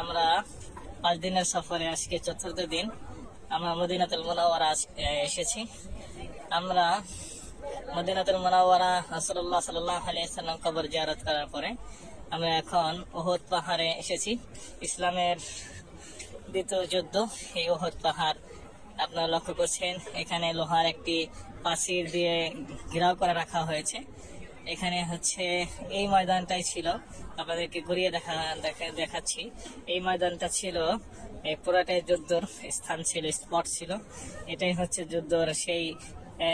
আমরা পাঁচ দিনের সফরে আজকে চতুর্থ দিন, আমরা মদিনাতুল এসেছি। আমরা মদিনাতুল সাল্লাল্লাহু আলাইহি সাল্লাম কবর জিয়ারত করার পরে আমরা এখন ওহদ পাহাড়ে এসেছি। ইসলামের দ্বিতীয় যুদ্ধ, এই ওহদ পাহাড় আপনারা লক্ষ্য করছেন, এখানে লোহার একটি পাশির দিয়ে ঘেরাও করে রাখা হয়েছে। এখানে হচ্ছে এই ময়দানটাই ছিল। আপনাদেরকে ঘুরিয়ে দেখা, দেখা- দেখাচ্ছি। এই ময়দানটা ছিল, এই পুরাটাই যুদ্ধর স্থান ছিল, স্পট ছিল। এটাই হচ্ছে যুদ্ধর সেই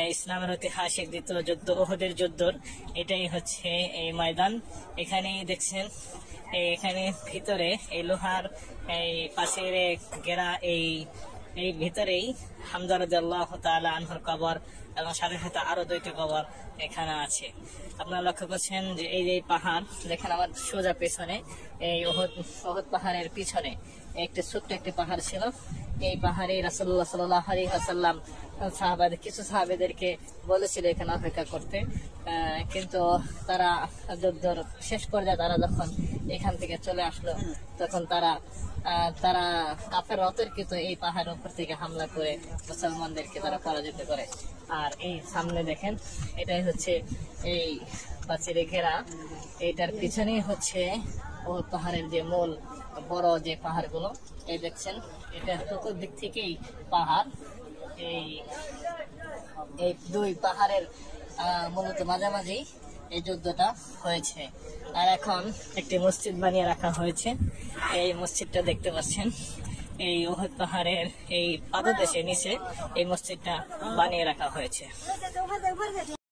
ইসলামের ঐতিহাসিক দ্বিতীয় যুদ্ধ ওহদের যুদ্ধর। এটাই হচ্ছে এই ময়দান। এখানেই দেখছেন এখানে ভিতরে এই লোহার, এই পাশের ঘেরা এই এই ভিতরেই হামজা আনহর কবর এবং সাথে সাথে আরও দুইটি কবর এখানে আছে। আপনারা লক্ষ্য করছেন যে এই যে পাহাড় যেখানে আমার সোজা পেছনে, এই ওহদ পাহাড়ের পিছনে একটি ছোট্ট একটি পাহাড় ছিল। এই পাহাড়ে রাসূলুল্লাহ সাল্লাল্লাহু আলাইহি ওয়াসাল্লাম সাহাবাদের কিছু সাহাবেদেরকে বলেছিল এখানে অপেক্ষা করতে। কিন্তু তারা যুদ্ধর শেষ পর্যায়ে তারা যখন এখান থেকে চলে আসলো, তখন তারা তারা কাফের অতর্কিত এই পাহাড়ের উপর থেকে হামলা করে মুসলমানদেরকে তারা পরাজিত করে। আর এই সামনে দেখেন, এটাই হচ্ছে এই প্রাচীরে ঘেরা এইটার পিছনেই হচ্ছে পাহাড়ের যে মূল, বড় যে পাহাড়গুলো, এই দেখছেন, এটা চতুর্দিক থেকেই পাহাড়। এই এই দুই পাহাড়ের মূলত মাঝামাঝি এই যুদ্ধটা হয়েছে। আর এখন একটি মসজিদ বানিয়ে রাখা হয়েছে। এই মসজিদটা দেখতে পাচ্ছেন, এই ওহদ পাহাড়ের এই পাদদেশে নিচে এই মসজিদটা বানিয়ে রাখা হয়েছে।